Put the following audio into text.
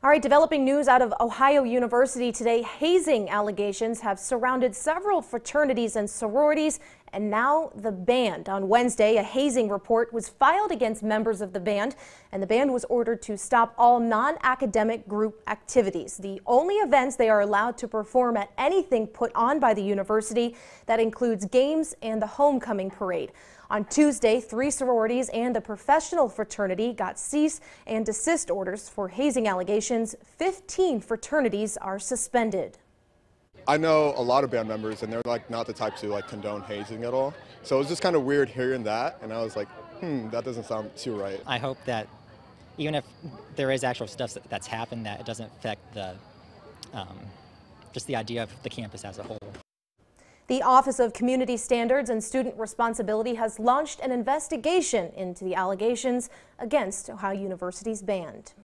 All right, developing news out of Ohio University today. Hazing allegations have surrounded several fraternities and sororities, and now the band. On Wednesday, a hazing report was filed against members of the band, and the band was ordered to stop all non-academic group activities. The only events they are allowed to perform at anything put on by the university that includes games and the homecoming parade. On Tuesday, three sororities and a professional fraternity got cease and desist orders for hazing allegations. 15 fraternities are suspended. I know a lot of band members, and they're like not the type to like condone hazing at all. So it was just kind of weird hearing that, and I was like, hmm, that doesn't sound too right. I hope that even if there is actual stuff that's happened, that it doesn't affect the um, just the idea of the campus as a whole. The Office of Community Standards and Student Responsibility has launched an investigation into the allegations against Ohio University's band.